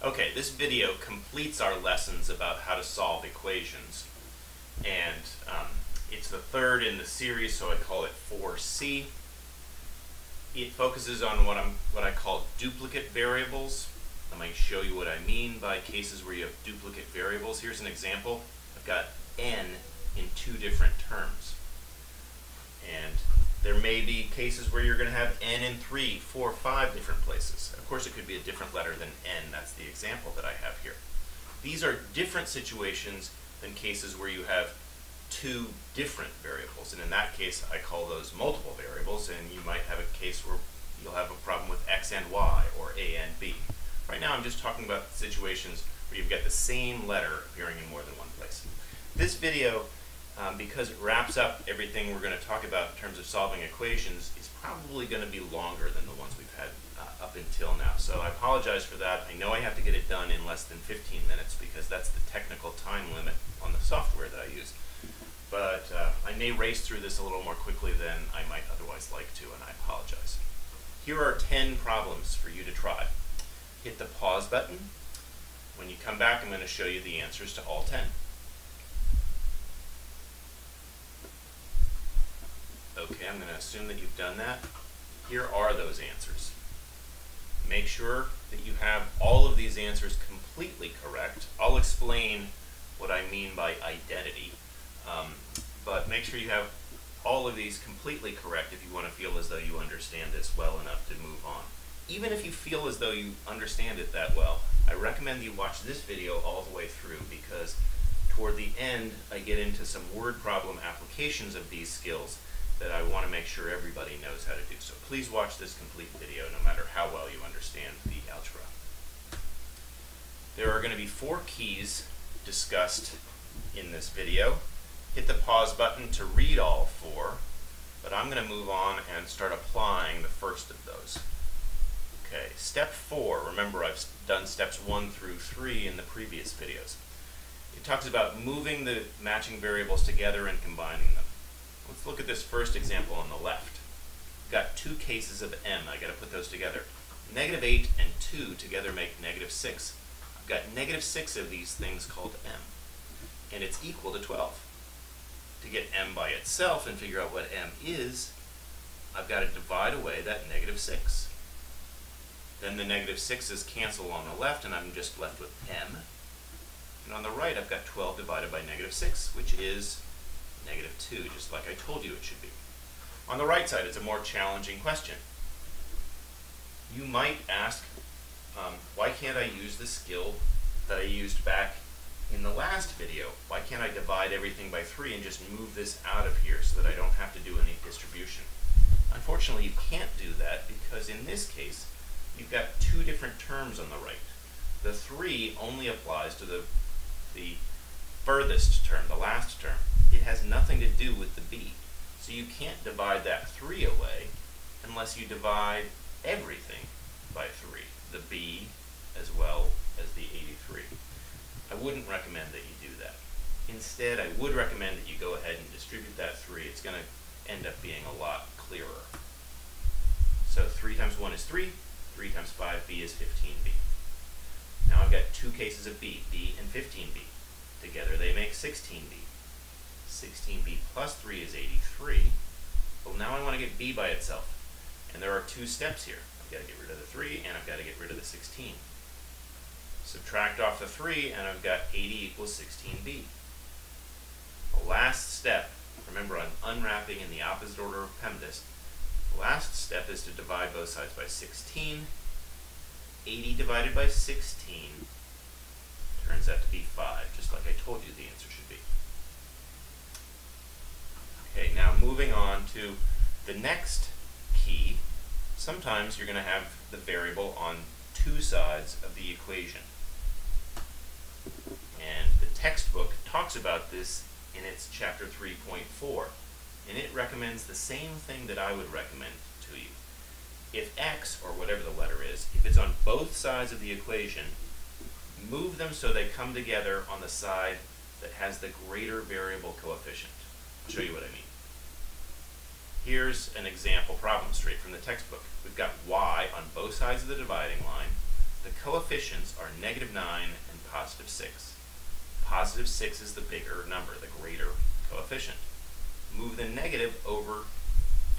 Okay, this video completes our lessons about how to solve equations. And um, it's the third in the series, so I call it 4C. It focuses on what, I'm, what I call duplicate variables. I might show you what I mean by cases where you have duplicate variables. Here's an example. I've got n in two different terms. And there may be cases where you're going to have n in three, four, five different places. Of course, it could be a different letter than n. That's the example that I have here. These are different situations than cases where you have two different variables. And in that case, I call those multiple variables. And you might have a case where you'll have a problem with x and y, or a and b. Right now, I'm just talking about situations where you've got the same letter appearing in more than one place. This video um, because it wraps up everything we're going to talk about in terms of solving equations, it's probably going to be longer than the ones we've had uh, up until now. So I apologize for that. I know I have to get it done in less than 15 minutes because that's the technical time limit on the software that I use. But uh, I may race through this a little more quickly than I might otherwise like to, and I apologize. Here are 10 problems for you to try. Hit the pause button. When you come back, I'm going to show you the answers to all 10. Okay, I'm going to assume that you've done that. Here are those answers. Make sure that you have all of these answers completely correct. I'll explain what I mean by identity, um, but make sure you have all of these completely correct if you want to feel as though you understand this well enough to move on. Even if you feel as though you understand it that well, I recommend you watch this video all the way through because toward the end I get into some word problem applications of these skills that I want to make sure everybody knows how to do. So please watch this complete video no matter how well you understand the algebra. There are going to be four keys discussed in this video. Hit the pause button to read all four, but I'm going to move on and start applying the first of those. Okay, step four, remember I've done steps one through three in the previous videos. It talks about moving the matching variables together and combining them. Let's look at this first example on the left. Got two cases of m. i got to put those together. Negative 8 and 2 together make negative 6. I've got negative 6 of these things called m. And it's equal to 12. To get m by itself and figure out what m is, I've got to divide away that negative 6. Then the negative 6's cancel on the left, and I'm just left with m. And on the right, I've got 12 divided by negative 6, which is negative 2, just like I told you it should be. On the right side, it's a more challenging question. You might ask, um, why can't I use the skill that I used back in the last video? Why can't I divide everything by 3 and just move this out of here so that I don't have to do any distribution? Unfortunately, you can't do that because in this case, you've got two different terms on the right. The 3 only applies to the, the furthest term, the last term it has nothing to do with the b. So you can't divide that 3 away unless you divide everything by 3, the b as well as the 83. I wouldn't recommend that you do that. Instead, I would recommend that you go ahead and distribute that 3. It's going to end up being a lot clearer. So 3 times 1 is 3, 3 times 5b is 15b. Now I've got two cases of b, b and 15b. Together they make 16b. 16b plus 3 is 83. Well, now I want to get b by itself. And there are two steps here. I've got to get rid of the 3, and I've got to get rid of the 16. Subtract off the 3, and I've got 80 equals 16b. The last step, remember I'm unwrapping in the opposite order of PEMDAS. The last step is to divide both sides by 16. 80 divided by 16 turns out to be 5, just like I told you the answer should be. Okay, now moving on to the next key, sometimes you're going to have the variable on two sides of the equation. And the textbook talks about this in its chapter 3.4. And it recommends the same thing that I would recommend to you. If x, or whatever the letter is, if it's on both sides of the equation, move them so they come together on the side that has the greater variable coefficient. I'll show you what I mean. Here's an example problem straight from the textbook. We've got y on both sides of the dividing line. the coefficients are negative 9 and positive 6. Positive 6 is the bigger number, the greater coefficient. Move the negative over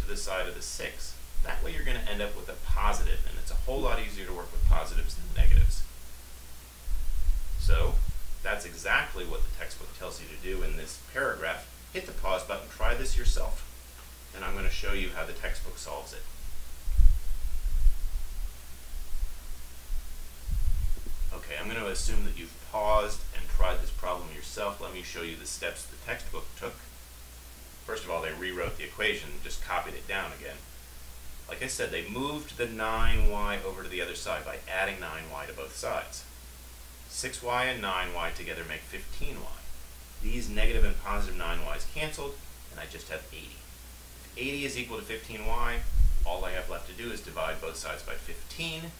to the side of the 6. That way you're going to end up with a positive, and it's a whole lot easier to work with positives than negatives. So that's exactly what the textbook tells you to do in this paragraph. Hit the pause button, try this yourself, and I'm going to show you how the textbook solves it. Okay, I'm going to assume that you've paused and tried this problem yourself. Let me show you the steps the textbook took. First of all, they rewrote the equation, just copied it down again. Like I said, they moved the 9y over to the other side by adding 9y to both sides. 6y and 9y together make 15y. These negative and positive 9y's canceled, and I just have 80. If 80 is equal to 15y, all I have left to do is divide both sides by 15,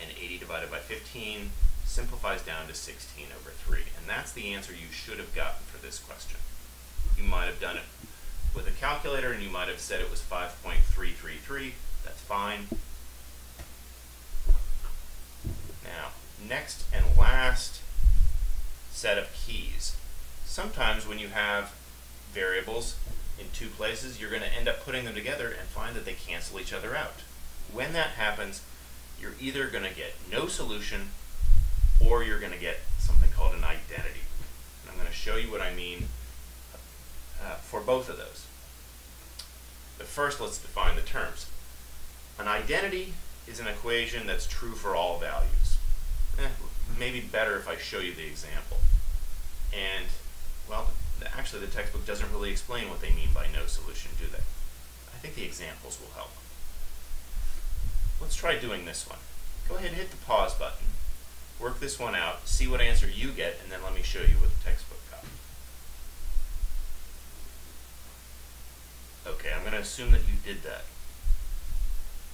and 80 divided by 15 simplifies down to 16 over 3. And that's the answer you should have gotten for this question. You might have done it with a calculator and you might have said it was 5.333. That's fine. Now, next and last set of keys. Sometimes when you have variables in two places, you're going to end up putting them together and find that they cancel each other out. When that happens, you're either going to get no solution or you're going to get something called an identity. And I'm going to show you what I mean uh, for both of those. But first, let's define the terms. An identity is an equation that's true for all values. Eh, maybe better if I show you the example. And, well, actually the textbook doesn't really explain what they mean by no solution, do they? I think the examples will help. Let's try doing this one. Go ahead and hit the pause button. Work this one out, see what answer you get, and then let me show you what the textbook got. Okay, I'm going to assume that you did that.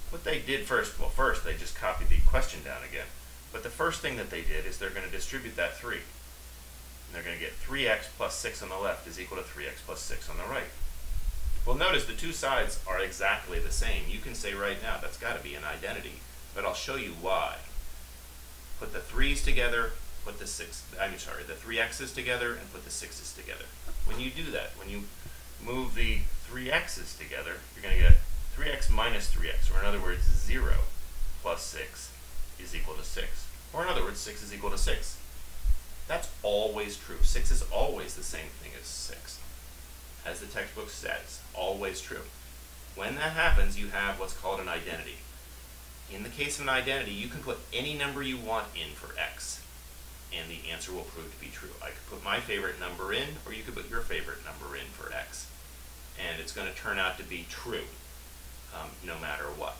What they did first, well first they just copied the question down again. But the first thing that they did is they're going to distribute that 3. And they're going to get 3x plus 6 on the left is equal to 3x plus 6 on the right. Well, notice the two sides are exactly the same. You can say right now that's got to be an identity, but I'll show you why. Put the 3's together, put the 6, I'm sorry, the 3 x's together, and put the 6's together. When you do that, when you move the 3 x's together, you're going to get 3x minus 3x, or in other words, 0 plus 6 is equal to 6. Or in other words, 6 is equal to 6. That's always true. 6 is always the same thing as 6 as the textbook says, always true. When that happens, you have what's called an identity. In the case of an identity, you can put any number you want in for x, and the answer will prove to be true. I could put my favorite number in, or you could put your favorite number in for x, and it's going to turn out to be true, um, no matter what.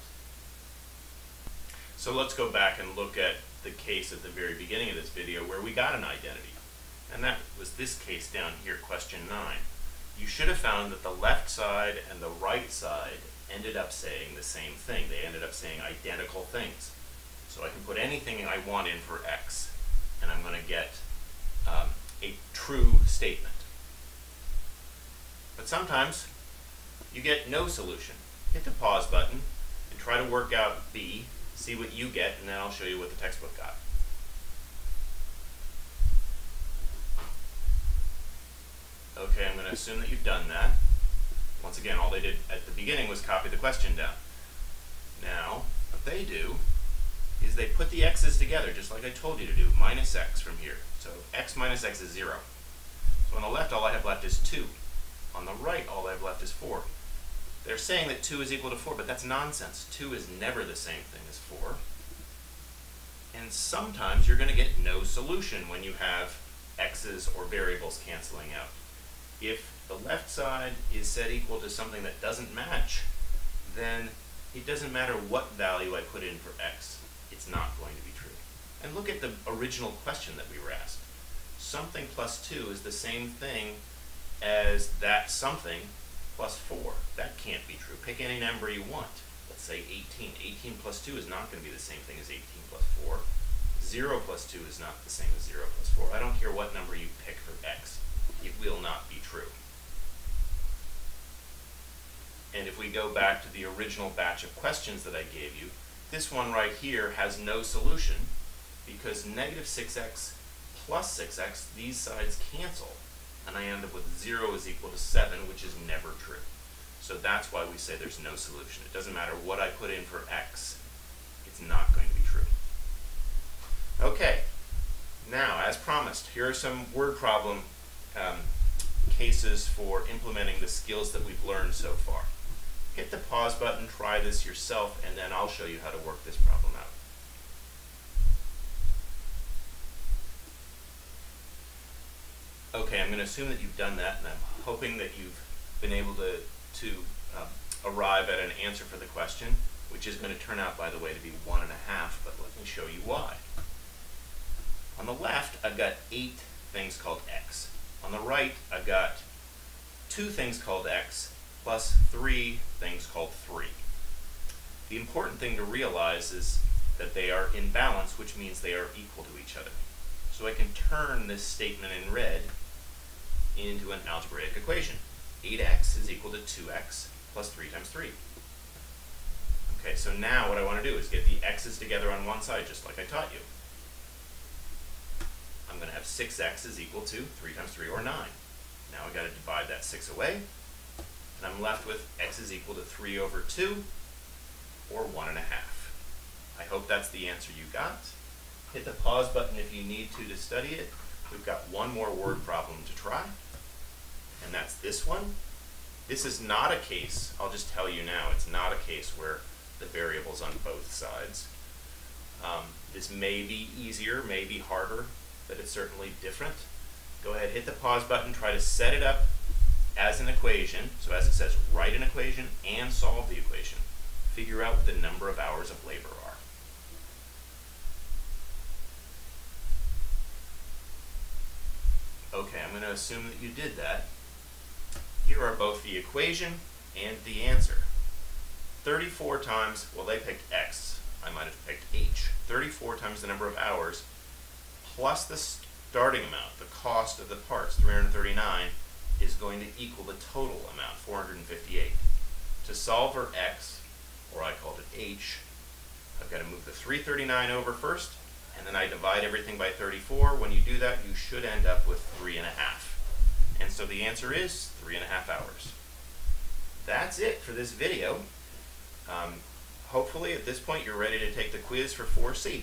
So let's go back and look at the case at the very beginning of this video where we got an identity. And that was this case down here, question 9 you should have found that the left side and the right side ended up saying the same thing. They ended up saying identical things. So I can put anything I want in for x, and I'm going to get um, a true statement. But sometimes you get no solution. Hit the pause button and try to work out b, see what you get, and then I'll show you what the textbook got. Okay, I'm going to assume that you've done that. Once again, all they did at the beginning was copy the question down. Now, what they do is they put the x's together, just like I told you to do, minus x from here. So x minus x is 0. So on the left, all I have left is 2. On the right, all I have left is 4. They're saying that 2 is equal to 4, but that's nonsense. 2 is never the same thing as 4. And sometimes you're going to get no solution when you have x's or variables canceling out if the left side is set equal to something that doesn't match, then it doesn't matter what value I put in for x, it's not going to be true. And look at the original question that we were asked. Something plus 2 is the same thing as that something plus 4. That can't be true. Pick any number you want. Let's say 18. 18 plus 2 is not going to be the same thing as 18 plus 4. 0 plus 2 is not the same as 0 plus 4. I don't care what number you pick for x it will not be true. And if we go back to the original batch of questions that I gave you, This one right here has no solution because negative 6x plus 6x, these sides cancel, and I end up with 0 is equal to 7, which is never true. So that's why we say there's no solution. It doesn't matter what I put in for x, it's not going to be true. Okay, now, as promised, here are some word problem um, cases for implementing the skills that we've learned so far. Hit the pause button, try this yourself, and then I'll show you how to work this problem out. Okay, I'm going to assume that you've done that, and I'm hoping that you've been able to, to um, arrive at an answer for the question, which is going to turn out, by the way, to be one and a half, but let me show you why. On the left, I've got eight things called x. On the right, I've got two things called x plus three things called 3. The important thing to realize is that they are in balance, which means they are equal to each other. So I can turn this statement in red into an algebraic equation. 8x is equal to 2x plus 3 times 3. Okay, so now what I want to do is get the x's together on one side, just like I taught you. I'm going to have 6x is equal to 3 times 3, or 9. Now I've got to divide that 6 away, and I'm left with x is equal to 3 over 2, or 1 and a half. I hope that's the answer you got. Hit the pause button if you need to to study it. We've got one more word problem to try, and that's this one. This is not a case, I'll just tell you now, it's not a case where the variable's on both sides. Um, this may be easier, may be harder, but it's certainly different. Go ahead, hit the pause button, try to set it up as an equation. So as it says, write an equation and solve the equation. Figure out what the number of hours of labor are. Okay, I'm going to assume that you did that. Here are both the equation and the answer. 34 times, well they picked x, I might have picked h. 34 times the number of hours plus the starting amount, the cost of the parts, 339, is going to equal the total amount, 458. To solve for x, or I called it h, I've got to move the 339 over first, and then I divide everything by 34. When you do that, you should end up with 3 and a half. And so the answer is 3 and a half hours. That's it for this video. Um, hopefully at this point you're ready to take the quiz for 4C.